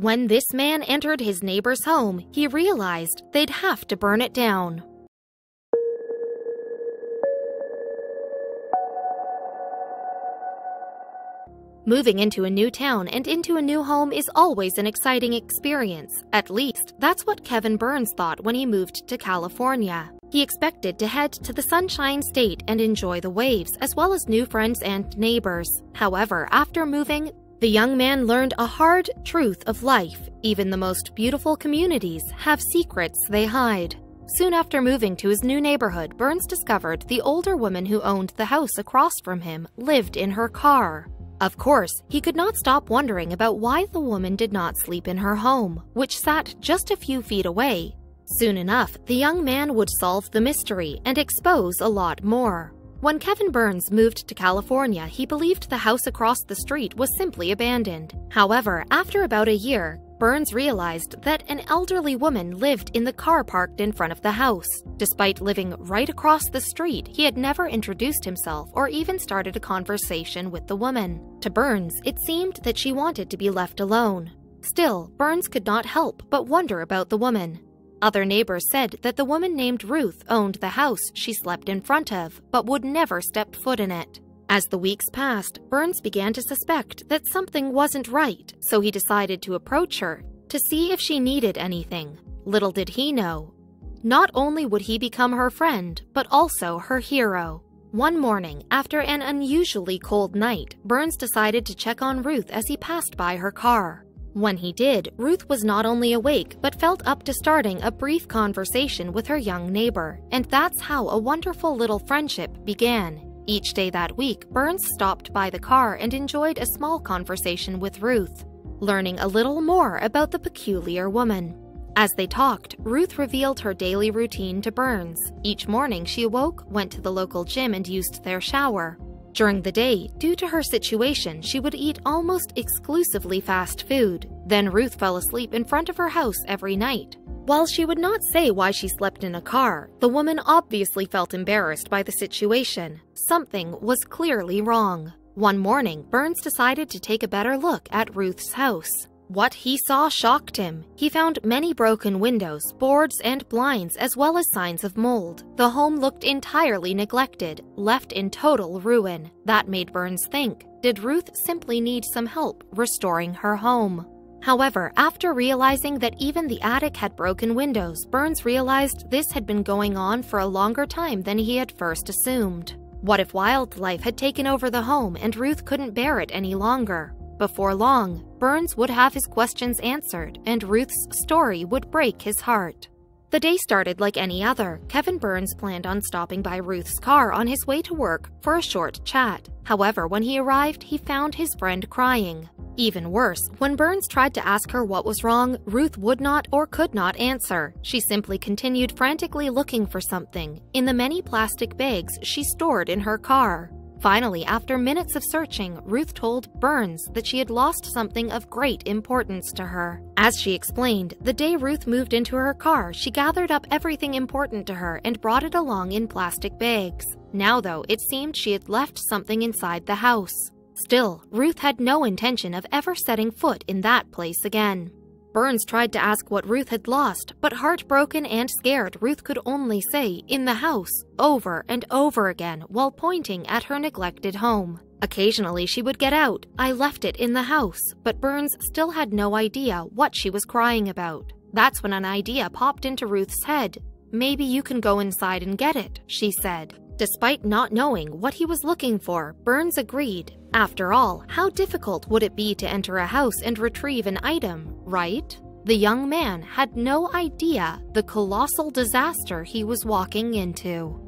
When this man entered his neighbor's home, he realized they'd have to burn it down. Moving into a new town and into a new home is always an exciting experience. At least, that's what Kevin Burns thought when he moved to California. He expected to head to the Sunshine State and enjoy the waves, as well as new friends and neighbors. However, after moving, the young man learned a hard truth of life. Even the most beautiful communities have secrets they hide. Soon after moving to his new neighborhood, Burns discovered the older woman who owned the house across from him lived in her car. Of course, he could not stop wondering about why the woman did not sleep in her home, which sat just a few feet away. Soon enough, the young man would solve the mystery and expose a lot more. When Kevin Burns moved to California, he believed the house across the street was simply abandoned. However, after about a year, Burns realized that an elderly woman lived in the car parked in front of the house. Despite living right across the street, he had never introduced himself or even started a conversation with the woman. To Burns, it seemed that she wanted to be left alone. Still, Burns could not help but wonder about the woman. Other neighbors said that the woman named Ruth owned the house she slept in front of, but would never step foot in it. As the weeks passed, Burns began to suspect that something wasn't right, so he decided to approach her to see if she needed anything. Little did he know. Not only would he become her friend, but also her hero. One morning, after an unusually cold night, Burns decided to check on Ruth as he passed by her car. When he did, Ruth was not only awake, but felt up to starting a brief conversation with her young neighbor, and that's how a wonderful little friendship began. Each day that week, Burns stopped by the car and enjoyed a small conversation with Ruth, learning a little more about the peculiar woman. As they talked, Ruth revealed her daily routine to Burns. Each morning, she awoke, went to the local gym, and used their shower. During the day, due to her situation, she would eat almost exclusively fast food. Then Ruth fell asleep in front of her house every night. While she would not say why she slept in a car, the woman obviously felt embarrassed by the situation. Something was clearly wrong. One morning, Burns decided to take a better look at Ruth's house. What he saw shocked him. He found many broken windows, boards, and blinds, as well as signs of mold. The home looked entirely neglected, left in total ruin. That made Burns think, did Ruth simply need some help restoring her home? However, after realizing that even the attic had broken windows, Burns realized this had been going on for a longer time than he had first assumed. What if wildlife had taken over the home and Ruth couldn't bear it any longer? Before long, Burns would have his questions answered and Ruth's story would break his heart. The day started like any other. Kevin Burns planned on stopping by Ruth's car on his way to work for a short chat. However, when he arrived, he found his friend crying. Even worse, when Burns tried to ask her what was wrong, Ruth would not or could not answer. She simply continued frantically looking for something in the many plastic bags she stored in her car. Finally, after minutes of searching, Ruth told Burns that she had lost something of great importance to her. As she explained, the day Ruth moved into her car, she gathered up everything important to her and brought it along in plastic bags. Now, though, it seemed she had left something inside the house. Still, Ruth had no intention of ever setting foot in that place again. Burns tried to ask what Ruth had lost, but heartbroken and scared, Ruth could only say, in the house, over and over again while pointing at her neglected home. Occasionally, she would get out, I left it in the house, but Burns still had no idea what she was crying about. That's when an idea popped into Ruth's head. Maybe you can go inside and get it, she said. Despite not knowing what he was looking for, Burns agreed. After all, how difficult would it be to enter a house and retrieve an item, right? The young man had no idea the colossal disaster he was walking into.